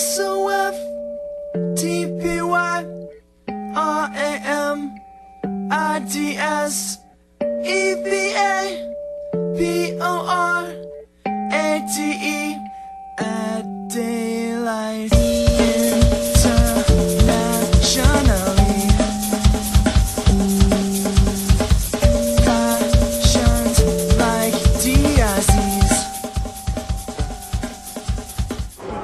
SOF TPY RAM IDS EVE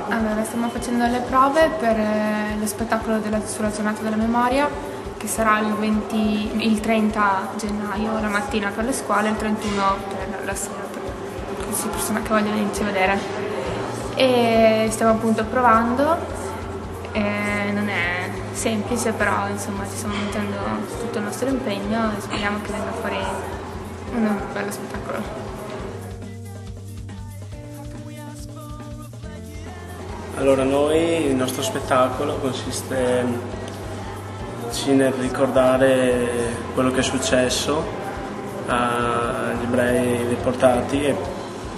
Allora, stiamo facendo le prove per eh, lo spettacolo della, sulla giornata della memoria che sarà il, 20, il 30 gennaio la mattina per le scuole e il 31 per la sera per qualsiasi persona che voglia venirci a vedere. E stiamo appunto provando, non è semplice però insomma ci stiamo mettendo tutto il nostro impegno e speriamo che venga fuori Allora, noi il nostro spettacolo consiste sì, nel ricordare quello che è successo agli ebrei deportati e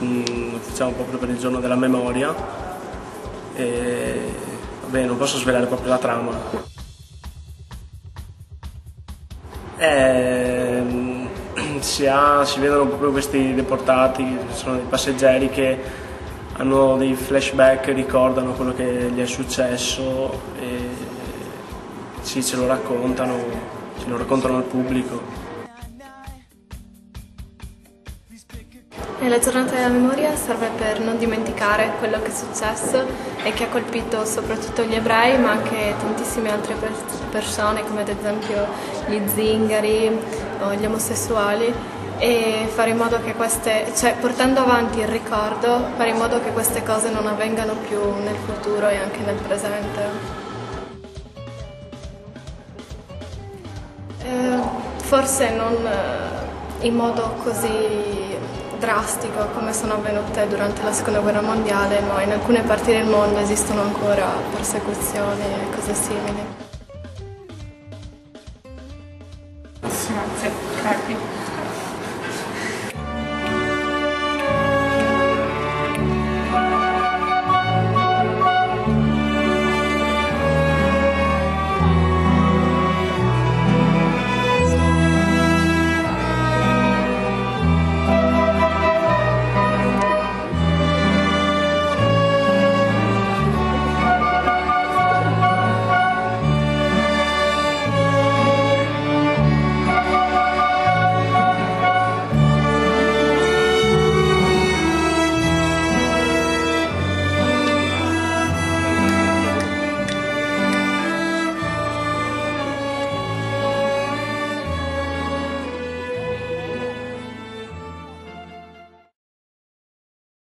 mm, lo facciamo proprio per il giorno della memoria. E, vabbè, non posso svelare proprio la trama. Ehm, si, ha- si vedono proprio questi deportati, sono dei passeggeri che hanno dei flashback, ricordano quello che gli è successo e sì, ce lo raccontano, ce lo raccontano al pubblico. La giornata della memoria serve per non dimenticare quello che è successo e che ha colpito soprattutto gli ebrei, ma anche tantissime altre per- persone, come ad esempio gli zingari o gli omosessuali, e fare in modo che queste, cioè portando avanti il ricordo, fare in modo che queste cose non avvengano più nel futuro e anche nel presente. Eh, forse non eh, in modo così drastico come sono avvenute durante la seconda guerra mondiale, ma in alcune parti del mondo esistono ancora persecuzioni e cose simili. Grazie, Carpi.